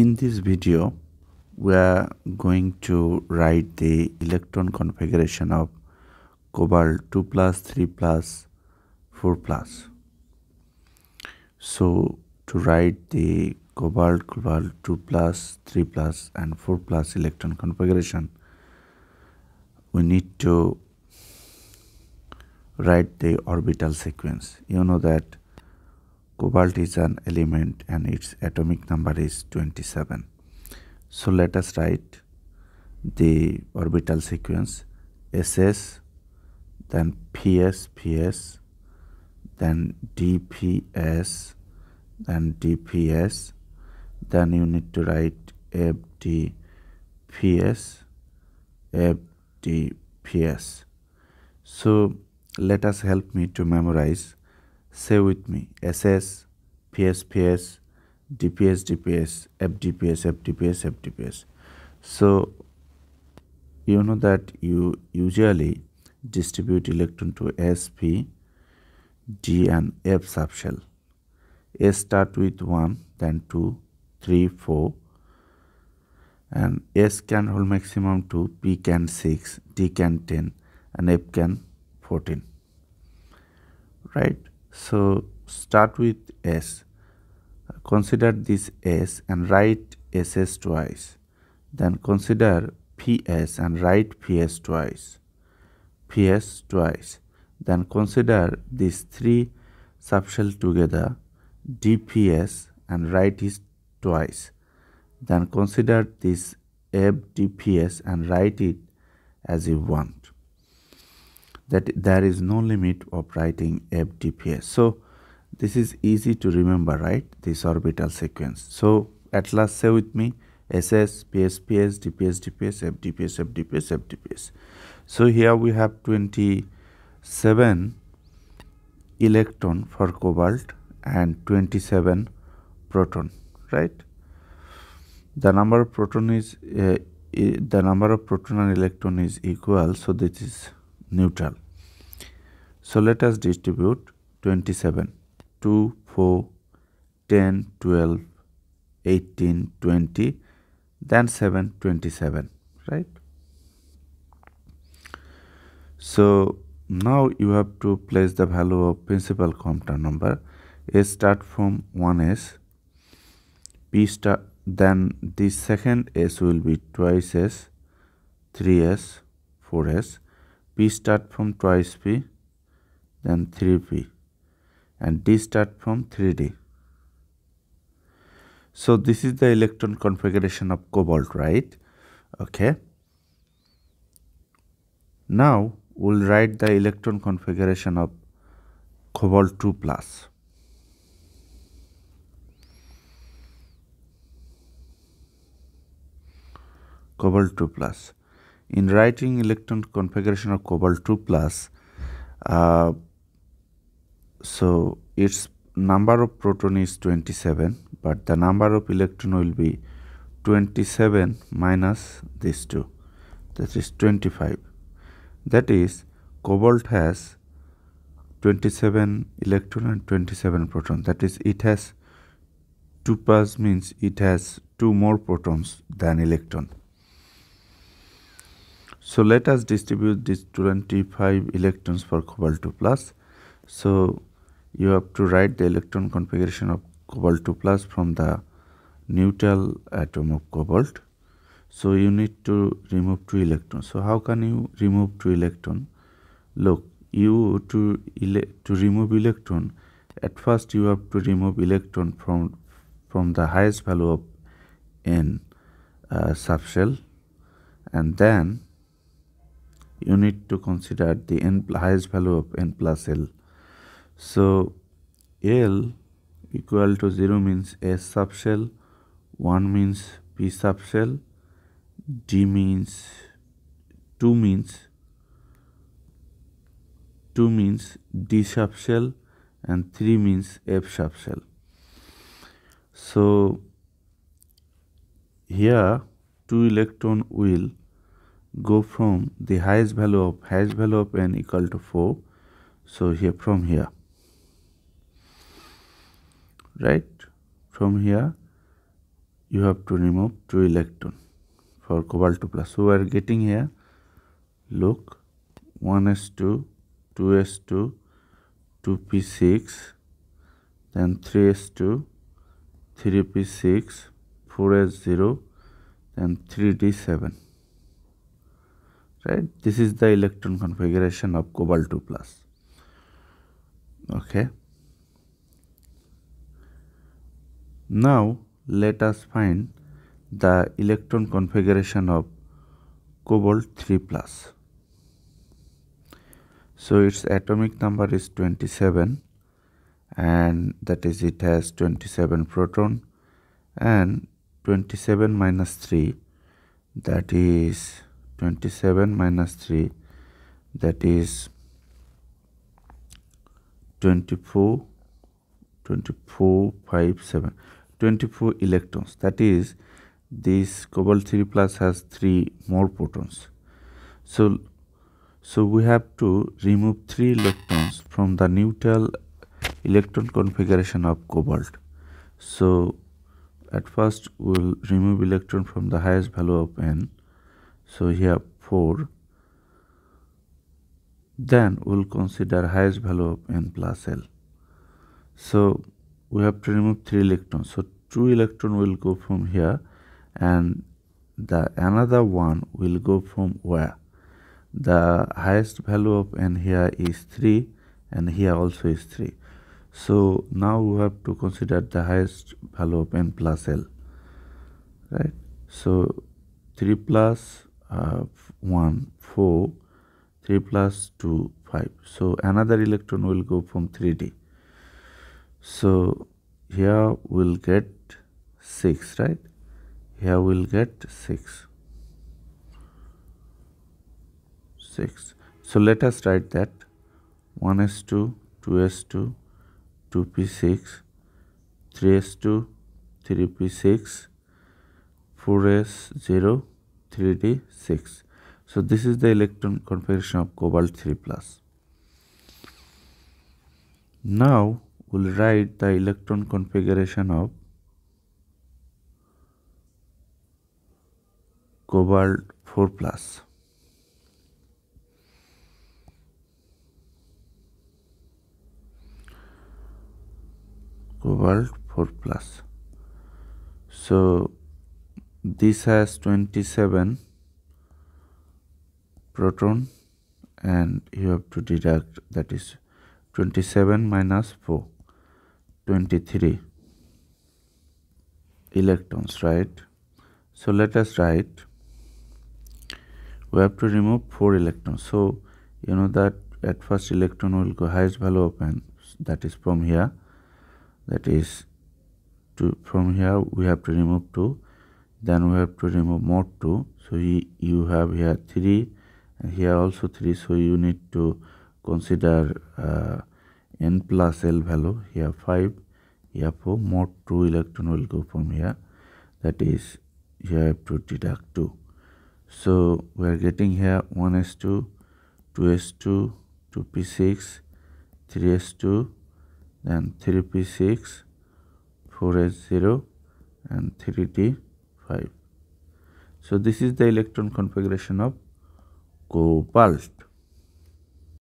in this video we are going to write the electron configuration of cobalt 2 plus 3 plus 4 plus. So to write the cobalt cobalt 2 plus 3 plus and 4 plus electron configuration we need to write the orbital sequence. You know that cobalt is an element and its atomic number is 27 so let us write the orbital sequence ss then ps ps then dps then dps then you need to write fdps fdps so let us help me to memorize say with me ss ps ps dps dps fdps fdps fdps so you know that you usually distribute electron to sp d and f subshell. S start with 1 then 2 3 4 and s can hold maximum 2 p can 6 d can 10 and f can 14 right so start with s. Consider this s and write ss twice. Then consider ps and write ps twice. Ps twice. Then consider these three subshell together. Dps and write it twice. Then consider this fdps and write it as you want that there is no limit of writing FDPS. So this is easy to remember, right? This orbital sequence. So at last say with me SS, PS, PS, DPS, DPS, FDPS, FDPS, FDPS. So here we have 27 electron for cobalt and 27 proton, right? The number of proton is uh, the number of proton and electron is equal, so this is neutral. So let us distribute 27, 2, 4, 10, 12, 18, 20, then 7, 27, right? So now you have to place the value of principal quantum number. S start from 1S, P start, then the second S will be twice S, 3S, 4S, P start from twice P then 3P and D start from 3D. So this is the electron configuration of cobalt, right? Okay. Now we'll write the electron configuration of cobalt 2 plus. Cobalt 2 plus in writing electron configuration of cobalt 2 plus uh, so its number of proton is 27 but the number of electron will be 27 minus this two. That is 25 that is cobalt has 27 electron and 27 proton. That is it has 2 plus means it has two more protons than electron so let us distribute these 25 electrons for cobalt 2 plus. So you have to write the electron configuration of cobalt 2 plus from the neutral atom of cobalt. So you need to remove two electrons. So how can you remove two electron? Look, you to to remove electron, at first you have to remove electron from from the highest value of n uh, subshell, and then you need to consider the n highest value of n plus l. So L equal to 0 means S subshell, 1 means P subshell, D means 2 means 2 means D subshell and 3 means F subshell. So here 2 electron will go from the highest value of highest value of n equal to 4 so here from here right from here you have to remove two electron for cobalt 2 plus. So we are getting here look 1s2, 2s2, 2p6, then 3s2, 3p6, 4s0, then 3d7. Right, this is the electron configuration of cobalt 2 plus. Okay. Now let us find the electron configuration of cobalt 3 plus. So its atomic number is 27 and that is it has 27 proton and 27 minus 3 that is 27 minus 3 that is 24 24 5 7 24 electrons that is this cobalt 3 plus has 3 more protons. So so we have to remove 3 electrons from the neutral electron configuration of cobalt. So at first we'll remove electron from the highest value of n so here 4 then we'll consider highest value of n plus l. So we have to remove 3 electrons so 2 electron will go from here and the another one will go from where? The highest value of n here is 3 and here also is 3 so now we have to consider the highest value of n plus l right? So 3 plus uh, 1 4 3 plus 2 5 so another electron will go from 3d so here we'll get 6 right? Here we'll get 6 6 so let us write that. 1s2 2s2 2p6 3s2 3p6 4s0 3d6 so this is the electron configuration of cobalt 3 plus. Now we'll write the electron configuration of cobalt 4 plus. Cobalt 4 plus. So this has 27 proton and you have to deduct that is 27 minus 4 23 electrons right? So let us write we have to remove 4 electrons. So you know that at first electron will go highest value of n that is from here that is to from here we have to remove 2 then we have to remove more 2 so you have here 3 and here also 3 so you need to consider uh, n plus l value. Here 5 here 4 more 2 electron will go from here. That is you have to deduct 2 so we are getting here 1s2 2s2 2p6 3s2 then 3p6 4s0 and 3d5 so this is the electron configuration of cobalt